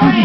Story